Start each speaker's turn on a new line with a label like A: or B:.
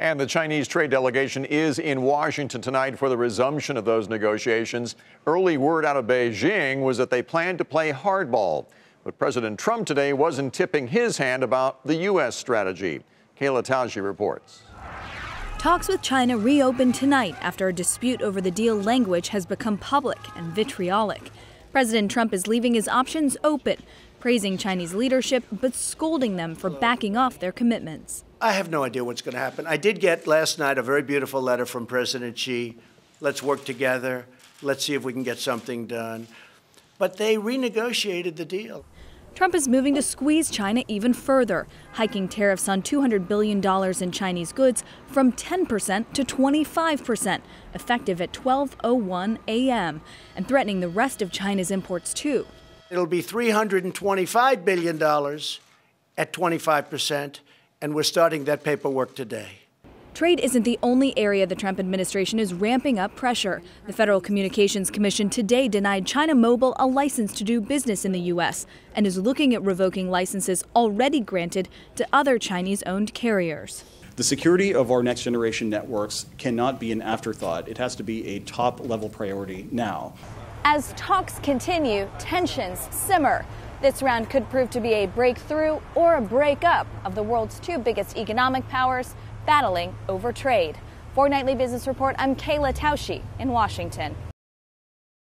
A: And the Chinese trade delegation is in Washington tonight for the resumption of those negotiations. Early word out of Beijing was that they plan to play hardball. But President Trump today wasn't tipping his hand about the U.S. strategy. Kayla Tausche reports.
B: Talks with China reopened tonight after a dispute over the deal language has become public and vitriolic. President Trump is leaving his options open, praising Chinese leadership but scolding them for backing off their commitments.
C: I have no idea what's going to happen. I did get last night a very beautiful letter from President Xi. Let's work together. Let's see if we can get something done. But they renegotiated the deal.
B: Trump is moving to squeeze China even further, hiking tariffs on $200 billion in Chinese goods from 10% to 25%, effective at 12:01 a.m., and threatening the rest of China's imports too.
C: It'll be $325 billion at 25% and we're starting that paperwork today.
B: Trade isn't the only area the Trump administration is ramping up pressure. The Federal Communications Commission today denied China Mobile a license to do business in the U.S. and is looking at revoking licenses already granted to other Chinese owned carriers.
D: The security of our next generation networks cannot be an afterthought. It has to be a top level priority now.
B: As talks continue, tensions simmer. This round could prove to be a breakthrough or a breakup of the world's two biggest economic powers battling over trade. For Nightly Business Report, I'm Kayla Tausche in Washington.